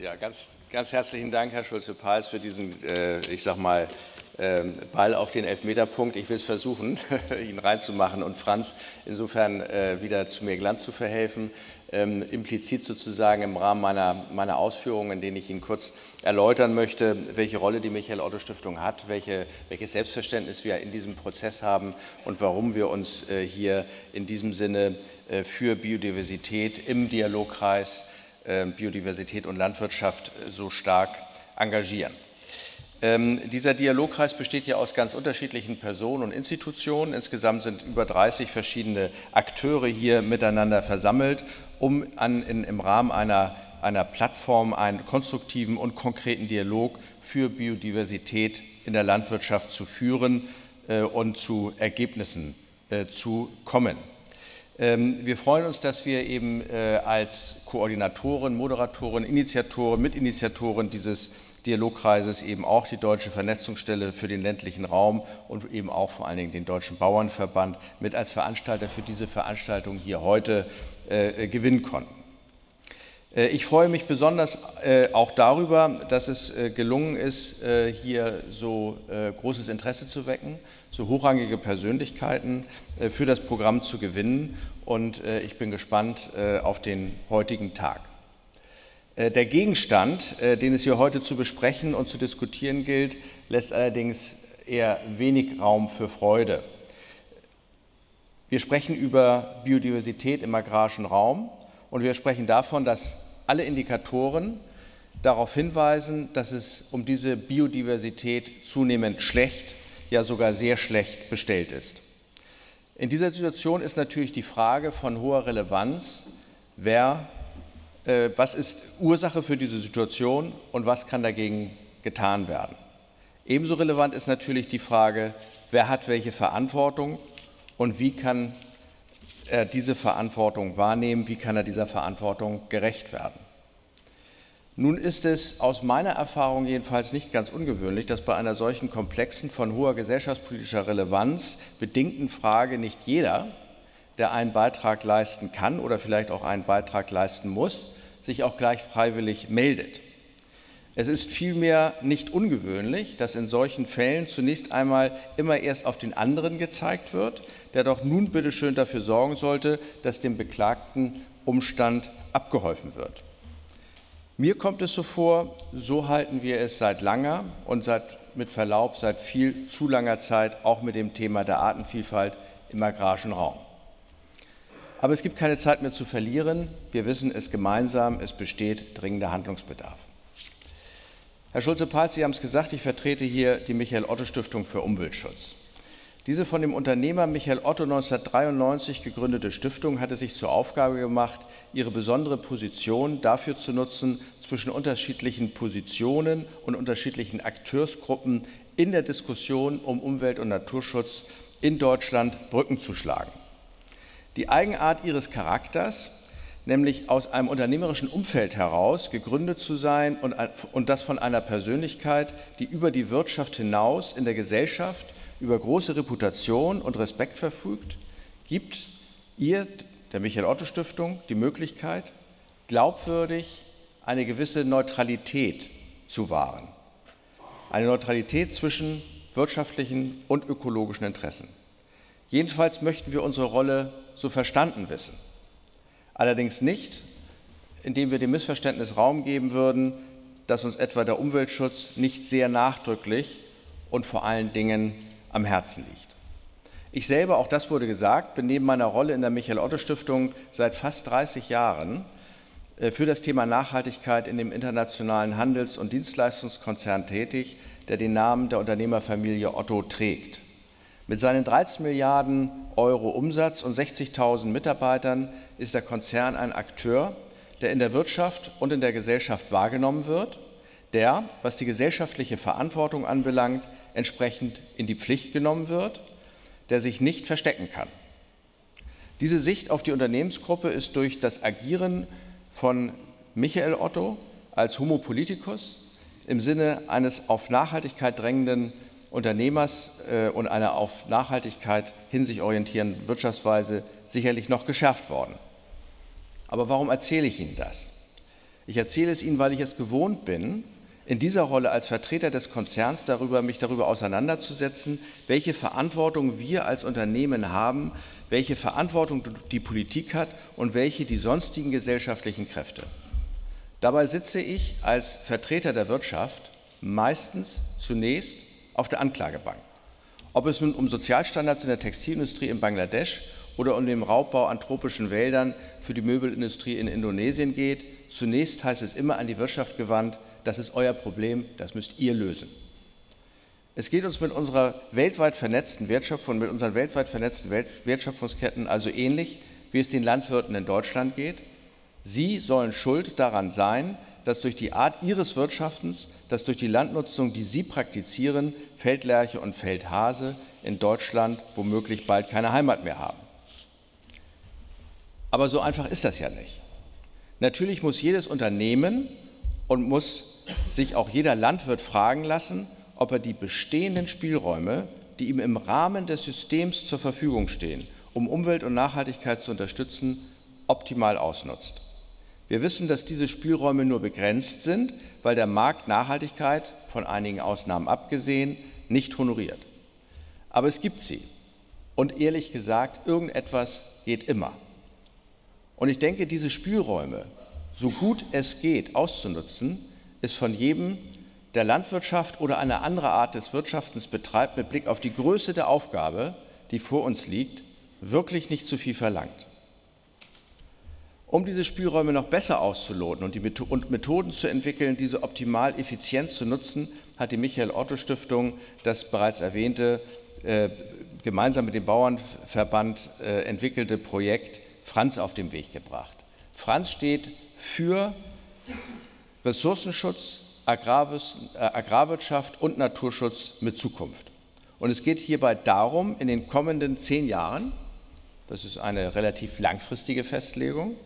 Ja, ganz, ganz herzlichen Dank, Herr Schulze-Pals, für diesen, äh, ich sag mal, äh, Ball auf den Elfmeterpunkt. Ich will es versuchen, ihn reinzumachen und Franz insofern äh, wieder zu mir Glanz zu verhelfen. Ähm, implizit sozusagen im Rahmen meiner, meiner Ausführungen, in denen ich Ihnen kurz erläutern möchte, welche Rolle die Michael-Otto-Stiftung hat, welche, welches Selbstverständnis wir in diesem Prozess haben und warum wir uns äh, hier in diesem Sinne äh, für Biodiversität im Dialogkreis ähm, Biodiversität und Landwirtschaft äh, so stark engagieren. Ähm, dieser Dialogkreis besteht ja aus ganz unterschiedlichen Personen und Institutionen. Insgesamt sind über 30 verschiedene Akteure hier miteinander versammelt, um an, in, im Rahmen einer, einer Plattform einen konstruktiven und konkreten Dialog für Biodiversität in der Landwirtschaft zu führen äh, und zu Ergebnissen äh, zu kommen. Ähm, wir freuen uns, dass wir eben äh, als Koordinatoren, Moderatoren, Initiatoren, Mitinitiatoren dieses Dialogkreises eben auch die Deutsche Vernetzungsstelle für den ländlichen Raum und eben auch vor allen Dingen den Deutschen Bauernverband mit als Veranstalter für diese Veranstaltung hier heute äh, gewinnen konnten. Äh, ich freue mich besonders äh, auch darüber, dass es äh, gelungen ist, hier so großes Interesse zu wecken, so hochrangige Persönlichkeiten für das Programm zu gewinnen. Und ich bin gespannt auf den heutigen Tag. Der Gegenstand, den es hier heute zu besprechen und zu diskutieren gilt, lässt allerdings eher wenig Raum für Freude. Wir sprechen über Biodiversität im agrarischen Raum und wir sprechen davon, dass alle Indikatoren darauf hinweisen, dass es um diese Biodiversität zunehmend schlecht, ja sogar sehr schlecht bestellt ist. In dieser Situation ist natürlich die Frage von hoher Relevanz, wer, äh, was ist Ursache für diese Situation und was kann dagegen getan werden. Ebenso relevant ist natürlich die Frage, wer hat welche Verantwortung und wie kann er diese Verantwortung wahrnehmen, wie kann er dieser Verantwortung gerecht werden. Nun ist es aus meiner Erfahrung jedenfalls nicht ganz ungewöhnlich, dass bei einer solchen komplexen, von hoher gesellschaftspolitischer Relevanz bedingten Frage nicht jeder, der einen Beitrag leisten kann oder vielleicht auch einen Beitrag leisten muss, sich auch gleich freiwillig meldet. Es ist vielmehr nicht ungewöhnlich, dass in solchen Fällen zunächst einmal immer erst auf den anderen gezeigt wird, der doch nun bitte schön dafür sorgen sollte, dass dem beklagten Umstand abgeholfen wird. Mir kommt es so vor, so halten wir es seit langer und seit, mit Verlaub seit viel zu langer Zeit auch mit dem Thema der Artenvielfalt im agrarischen Raum. Aber es gibt keine Zeit mehr zu verlieren. Wir wissen es gemeinsam, es besteht dringender Handlungsbedarf. Herr Schulze-Pals, Sie haben es gesagt, ich vertrete hier die Michael-Otto-Stiftung für Umweltschutz. Diese von dem Unternehmer Michael Otto 1993 gegründete Stiftung hatte sich zur Aufgabe gemacht, ihre besondere Position dafür zu nutzen, zwischen unterschiedlichen Positionen und unterschiedlichen Akteursgruppen in der Diskussion um Umwelt- und Naturschutz in Deutschland Brücken zu schlagen. Die Eigenart ihres Charakters nämlich aus einem unternehmerischen Umfeld heraus gegründet zu sein und, und das von einer Persönlichkeit, die über die Wirtschaft hinaus in der Gesellschaft über große Reputation und Respekt verfügt, gibt ihr, der Michael-Otto-Stiftung, die Möglichkeit, glaubwürdig eine gewisse Neutralität zu wahren. Eine Neutralität zwischen wirtschaftlichen und ökologischen Interessen. Jedenfalls möchten wir unsere Rolle so verstanden wissen. Allerdings nicht, indem wir dem Missverständnis Raum geben würden, dass uns etwa der Umweltschutz nicht sehr nachdrücklich und vor allen Dingen am Herzen liegt. Ich selber, auch das wurde gesagt, bin neben meiner Rolle in der Michael-Otto-Stiftung seit fast 30 Jahren äh, für das Thema Nachhaltigkeit in dem internationalen Handels- und Dienstleistungskonzern tätig, der den Namen der Unternehmerfamilie Otto trägt. Mit seinen 13 Milliarden Euro Umsatz und 60.000 Mitarbeitern ist der Konzern ein Akteur, der in der Wirtschaft und in der Gesellschaft wahrgenommen wird, der, was die gesellschaftliche Verantwortung anbelangt, entsprechend in die Pflicht genommen wird, der sich nicht verstecken kann. Diese Sicht auf die Unternehmensgruppe ist durch das Agieren von Michael Otto als Homo politicus im Sinne eines auf Nachhaltigkeit drängenden Unternehmers äh, und einer auf Nachhaltigkeit hin sich orientierenden Wirtschaftsweise sicherlich noch geschärft worden. Aber warum erzähle ich Ihnen das? Ich erzähle es Ihnen, weil ich es gewohnt bin, in dieser Rolle als Vertreter des Konzerns darüber, mich darüber auseinanderzusetzen, welche Verantwortung wir als Unternehmen haben, welche Verantwortung die Politik hat und welche die sonstigen gesellschaftlichen Kräfte. Dabei sitze ich als Vertreter der Wirtschaft meistens zunächst auf der Anklagebank. Ob es nun um Sozialstandards in der Textilindustrie in Bangladesch oder um den Raubbau an tropischen Wäldern für die Möbelindustrie in Indonesien geht, zunächst heißt es immer an die Wirtschaft gewandt, das ist euer Problem, das müsst ihr lösen. Es geht uns mit unserer weltweit vernetzten Wertschöpfung, mit unseren weltweit vernetzten Wertschöpfungsketten also ähnlich, wie es den Landwirten in Deutschland geht. Sie sollen schuld daran sein, dass durch die Art ihres Wirtschaftens, dass durch die Landnutzung, die sie praktizieren, Feldlerche und Feldhase in Deutschland womöglich bald keine Heimat mehr haben. Aber so einfach ist das ja nicht. Natürlich muss jedes Unternehmen und muss sich auch jeder Landwirt fragen lassen, ob er die bestehenden Spielräume, die ihm im Rahmen des Systems zur Verfügung stehen, um Umwelt und Nachhaltigkeit zu unterstützen, optimal ausnutzt. Wir wissen, dass diese Spielräume nur begrenzt sind, weil der Markt Nachhaltigkeit, von einigen Ausnahmen abgesehen, nicht honoriert. Aber es gibt sie. Und ehrlich gesagt, irgendetwas geht immer. Und ich denke, diese Spielräume, so gut es geht, auszunutzen, ist von jedem, der Landwirtschaft oder eine andere Art des Wirtschaftens betreibt, mit Blick auf die Größe der Aufgabe, die vor uns liegt, wirklich nicht zu viel verlangt. Um diese Spielräume noch besser auszuloten und, die Methoden zu entwickeln, diese optimal effizient zu nutzen, hat die Michael Otto Stiftung das bereits erwähnte, äh, gemeinsam mit dem Bauernverband äh, entwickelte Projekt Franz auf den Weg gebracht. Franz steht für Ressourcenschutz, äh, Agrarwirtschaft und Naturschutz mit Zukunft. Und es geht hierbei darum, in den kommenden zehn Jahren, das ist eine relativ langfristige Festlegung,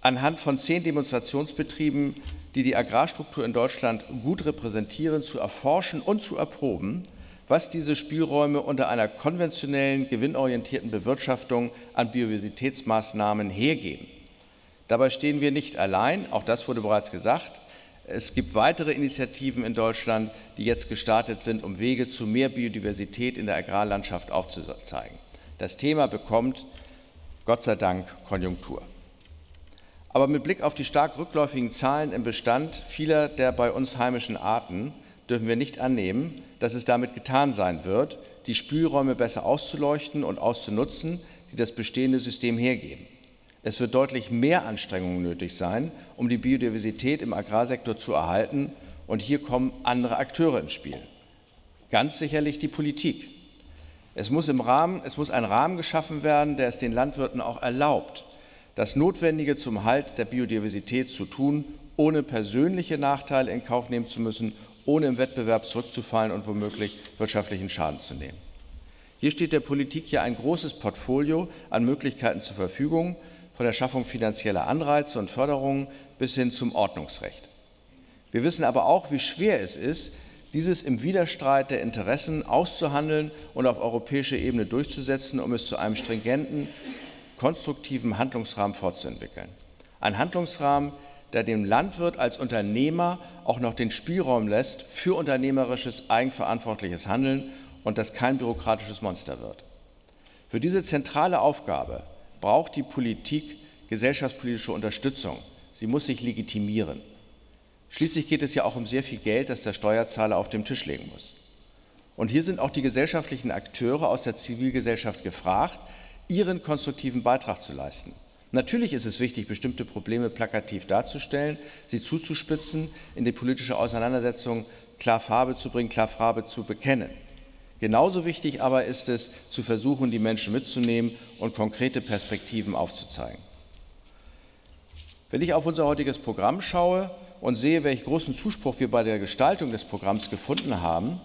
anhand von zehn Demonstrationsbetrieben, die die Agrarstruktur in Deutschland gut repräsentieren, zu erforschen und zu erproben, was diese Spielräume unter einer konventionellen, gewinnorientierten Bewirtschaftung an Biodiversitätsmaßnahmen hergeben. Dabei stehen wir nicht allein, auch das wurde bereits gesagt. Es gibt weitere Initiativen in Deutschland, die jetzt gestartet sind, um Wege zu mehr Biodiversität in der Agrarlandschaft aufzuzeigen. Das Thema bekommt Gott sei Dank Konjunktur. Aber mit Blick auf die stark rückläufigen Zahlen im Bestand vieler der bei uns heimischen Arten dürfen wir nicht annehmen, dass es damit getan sein wird, die Spielräume besser auszuleuchten und auszunutzen, die das bestehende System hergeben. Es wird deutlich mehr Anstrengungen nötig sein, um die Biodiversität im Agrarsektor zu erhalten. Und hier kommen andere Akteure ins Spiel. Ganz sicherlich die Politik. Es muss, im Rahmen, es muss ein Rahmen geschaffen werden, der es den Landwirten auch erlaubt, das Notwendige zum Halt der Biodiversität zu tun, ohne persönliche Nachteile in Kauf nehmen zu müssen, ohne im Wettbewerb zurückzufallen und womöglich wirtschaftlichen Schaden zu nehmen. Hier steht der Politik ja ein großes Portfolio an Möglichkeiten zur Verfügung, von der Schaffung finanzieller Anreize und Förderungen bis hin zum Ordnungsrecht. Wir wissen aber auch, wie schwer es ist, dieses im Widerstreit der Interessen auszuhandeln und auf europäischer Ebene durchzusetzen, um es zu einem stringenten, konstruktiven Handlungsrahmen fortzuentwickeln. Ein Handlungsrahmen, der dem Landwirt als Unternehmer auch noch den Spielraum lässt für unternehmerisches, eigenverantwortliches Handeln und das kein bürokratisches Monster wird. Für diese zentrale Aufgabe braucht die Politik gesellschaftspolitische Unterstützung. Sie muss sich legitimieren. Schließlich geht es ja auch um sehr viel Geld, das der Steuerzahler auf den Tisch legen muss. Und hier sind auch die gesellschaftlichen Akteure aus der Zivilgesellschaft gefragt, ihren konstruktiven Beitrag zu leisten. Natürlich ist es wichtig, bestimmte Probleme plakativ darzustellen, sie zuzuspitzen, in die politische Auseinandersetzung klar Farbe zu bringen, klar Farbe zu bekennen. Genauso wichtig aber ist es, zu versuchen, die Menschen mitzunehmen und konkrete Perspektiven aufzuzeigen. Wenn ich auf unser heutiges Programm schaue und sehe, welchen großen Zuspruch wir bei der Gestaltung des Programms gefunden haben,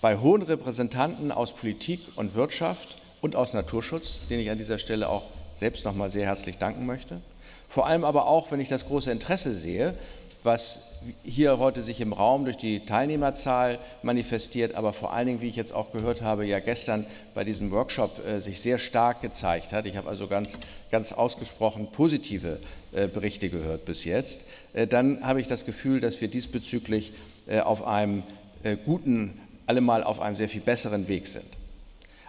bei hohen Repräsentanten aus Politik und Wirtschaft und aus Naturschutz, denen ich an dieser Stelle auch selbst noch mal sehr herzlich danken möchte, vor allem aber auch, wenn ich das große Interesse sehe, was hier heute sich im Raum durch die Teilnehmerzahl manifestiert, aber vor allen Dingen, wie ich jetzt auch gehört habe, ja gestern bei diesem Workshop äh, sich sehr stark gezeigt hat. Ich habe also ganz, ganz ausgesprochen positive äh, Berichte gehört bis jetzt. Äh, dann habe ich das Gefühl, dass wir diesbezüglich äh, auf einem äh, guten, allemal auf einem sehr viel besseren Weg sind.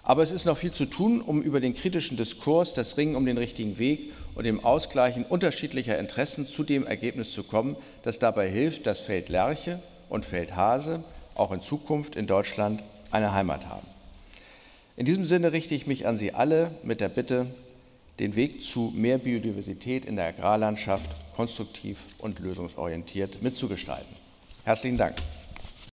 Aber es ist noch viel zu tun, um über den kritischen Diskurs, das Ringen um den richtigen Weg und dem Ausgleichen unterschiedlicher Interessen zu dem Ergebnis zu kommen, das dabei hilft, dass Feld Lerche und Feld Hase auch in Zukunft in Deutschland eine Heimat haben. In diesem Sinne richte ich mich an Sie alle mit der Bitte, den Weg zu mehr Biodiversität in der Agrarlandschaft konstruktiv und lösungsorientiert mitzugestalten. Herzlichen Dank.